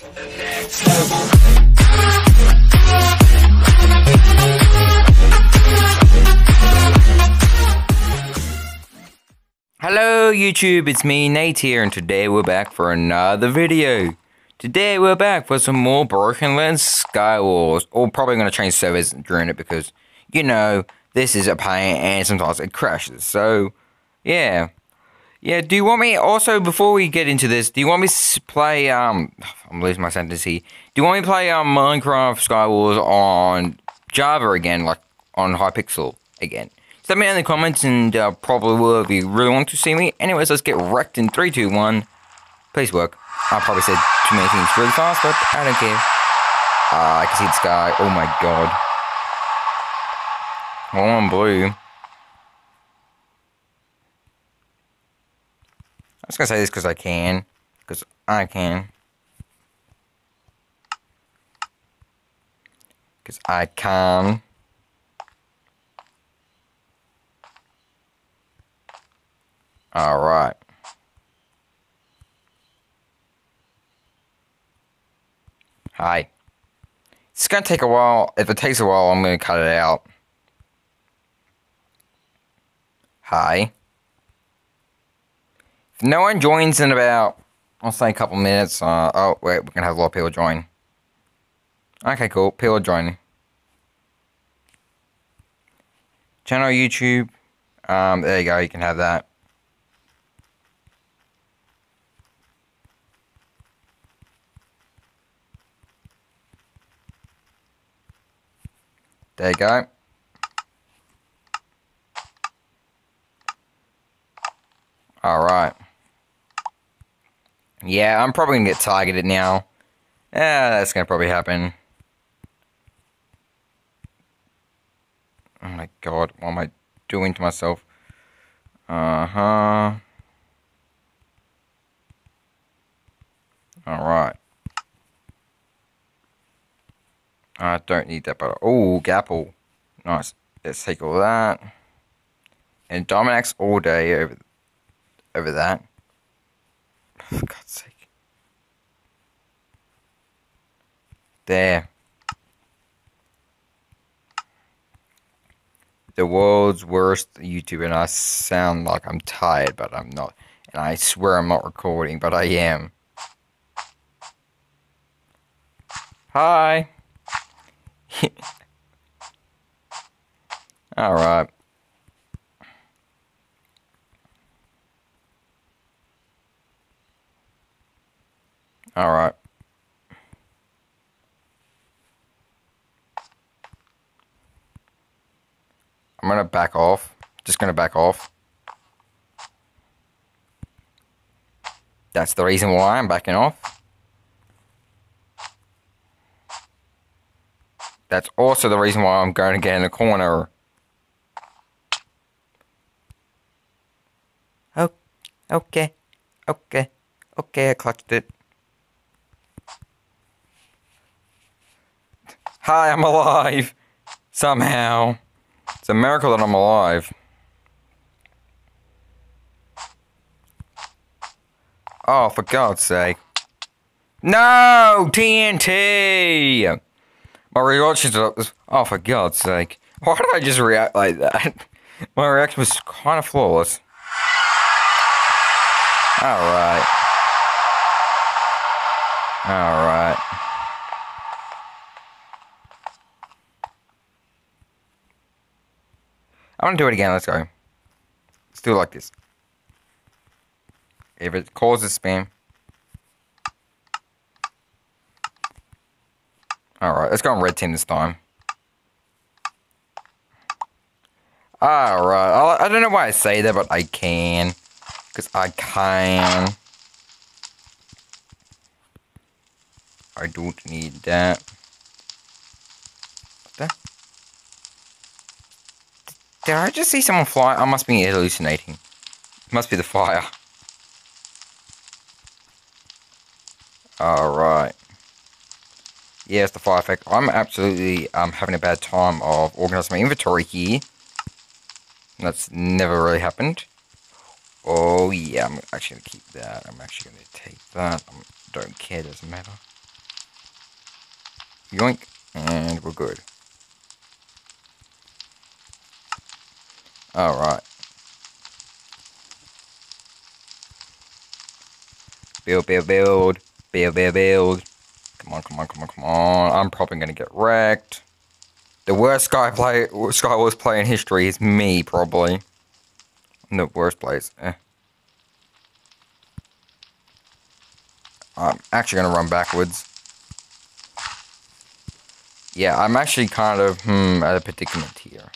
Hello YouTube, it's me Nate here and today we're back for another video. Today we're back for some more Broken Lens Skywars. Or probably going to change servers during it because, you know, this is a pain and sometimes it crashes. So, yeah. Yeah, do you want me, also before we get into this, do you want me to play, um, I'm losing my sentence here. Do you want me to play um, Minecraft Skywars on Java again, like on Hypixel again? Let me know in the comments and uh, probably will if you really want to see me. Anyways, let's get wrecked in 3, 2, 1. Please work. I probably said too many things really fast, but I don't care. Uh, I can see the sky. Oh my god. One on blue. Just gonna say this because I can. Because I can. Because I can. All right. Hi. It's to take a while. If it takes a while, I'm to cut it out. Hi. No one joins in about, I'll say a couple minutes. Uh, oh, wait, we're going to have a lot of people join. Okay, cool. People joining. Channel YouTube. Um, there you go. You can have that. There you go. Alright. Yeah, I'm probably to get targeted now. Yeah, that's to probably happen. Oh my god, what am I doing to myself? Uh-huh. Alright. I don't need that, but oh, Gapple, nice. Let's take all that, and Dominax all day over, over that. For God's sake. There. The world's worst YouTuber, and I sound like I'm tired, but I'm not. And I swear I'm not recording, but I am. Hi. All All right. I'm going to back off. Just going to back off. That's the reason why I'm backing off. That's also the reason why I'm going to get in the corner. Oh, okay, okay, okay, I clutched it. Hi, I'm alive. Somehow. It's a miracle that I'm alive. Oh, for God's sake. No! TNT! My reaction was, oh, for God's sake. Why did I just react like that? My reaction was kind of flawless. Alright. Alright. I want to do it again. Let's go. Let's do it like this. If it causes spam. Alright, let's go on red team this time. Alright, I don't know why I say that, but I can. Because I can. I don't need that. What Did I just see someone fly? I must be hallucinating. It must be the fire. Alright. Yes, the fire effect. I'm absolutely um, having a bad time of organising my inventory here. That's never really happened. Oh yeah, I'm actually going to keep that. I'm actually going to take that. I don't care, doesn't matter. Yoink. And we're good. Alright. Build, build, build. Build, build, build. Come on, come on, come on, come on. I'm probably gonna get wrecked. The worst Sky play Skywars play in history is me, probably. In the worst place. Eh. I'm actually gonna run backwards. Yeah, I'm actually kind of, hmm, at a predicament here.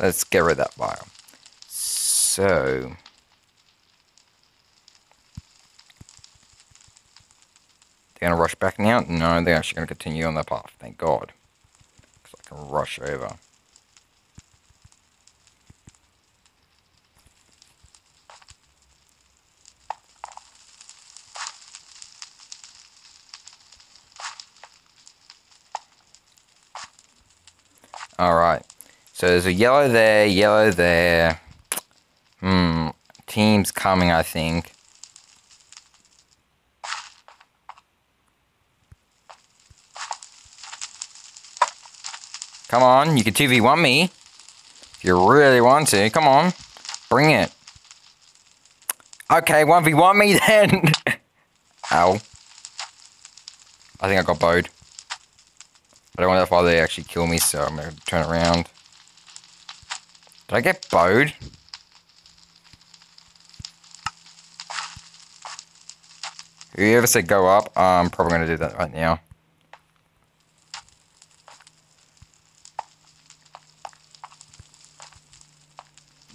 Let's get rid of that bio. So... They're gonna rush back now? No, they're actually gonna continue on their path, thank God. Because I can rush over. Alright. So there's a yellow there, yellow there. Hmm. Team's coming, I think. Come on, you can 2v1 me. If you really want to. Come on. Bring it. Okay, 1v1 me then. Ow. I think I got bowed. I don't want that father to actually kill me, so I'm gonna turn around. Did I get bowed? Whoever said go up, I'm probably gonna do that right now.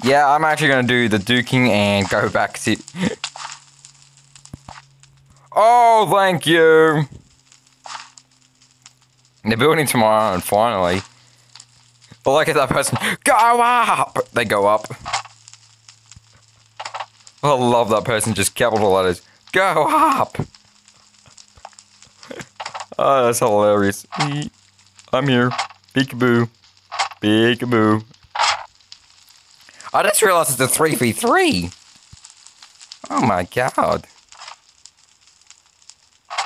Yeah, I'm actually gonna do the duking and go back to... oh, thank you! They're building tomorrow, and finally... But look at that person. Go up! They go up. I love that person, just capital letters. Go up! oh, that's hilarious. I'm here. Peekaboo. Peekaboo. I just realized it's a 3v3. Oh my god.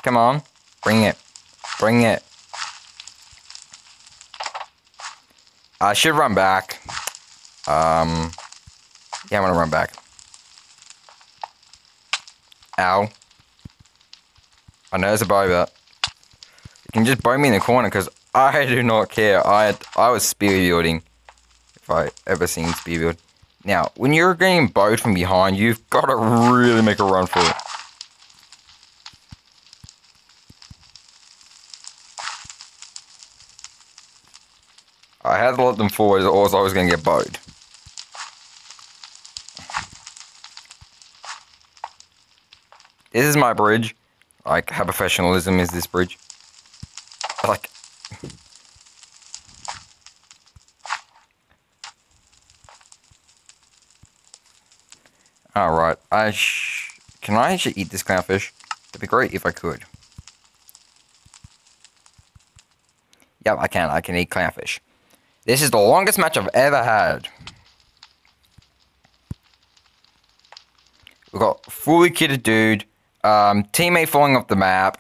Come on. Bring it. Bring it. I should run back. Um, yeah, I'm gonna run back. Ow. I know there's a bow, but you can just bow me in the corner because I do not care. I I was spear building if I ever seen spear build. Now, when you're getting bowed from behind, you've got to really make a run for it. I had to let them forward or else I was going to get bowed. This is my bridge. Like, how professionalism is this bridge? Like, Alright, I Can I actually eat this clownfish? That'd be great if I could. Yep, I can. I can eat clownfish. This is the longest match I've ever had. We've got fully kitted dude, um, teammate falling off the map.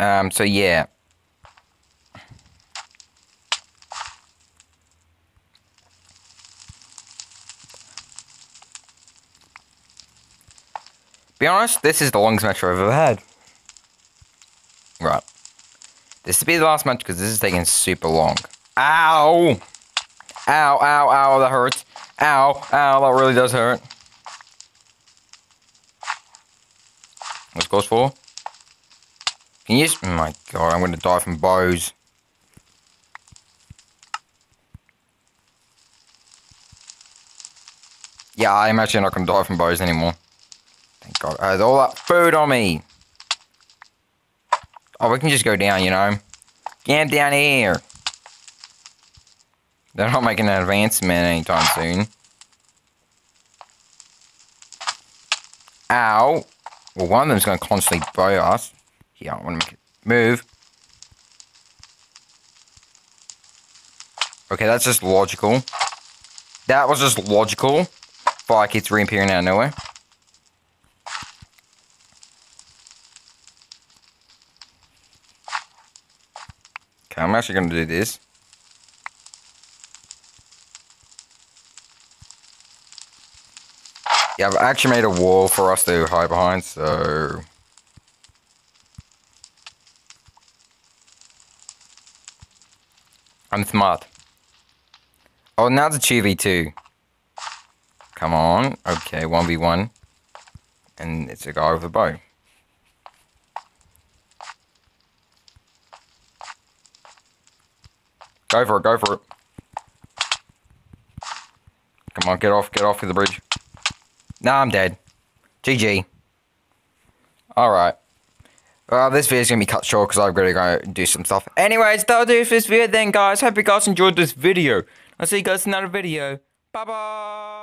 Um, so yeah. Be honest, this is the longest match I've ever had. This will be the last match because this is taking super long. Ow! Ow, ow, ow, that hurts. Ow, ow, that really does hurt. What's goes for? Can you just... Oh my god, I'm gonna die from bows. Yeah, I'm actually not gonna die from bows anymore. Thank God. I had all that food on me. Oh, we can just go down, you know. Get down here. They're not making an advancement anytime soon. Ow. Well, one of them's going to constantly bow us. Here, I want to make it move. Okay, that's just logical. That was just logical. Fire keeps reappearing out of nowhere. I'm actually gonna do this. Yeah, I've actually made a wall for us to hide behind, so... I'm smart. Oh, now it's a 2v2. Come on. Okay, 1v1. And it's a guy with a bow. Go for it, go for it. Come on, get off, get off of the bridge. Nah, I'm dead. GG. Alright. Well, this video's gonna be cut short because I've got to go do some stuff. Anyways, that'll do for this video then, guys. Hope you guys enjoyed this video. I'll see you guys in another video. Bye-bye.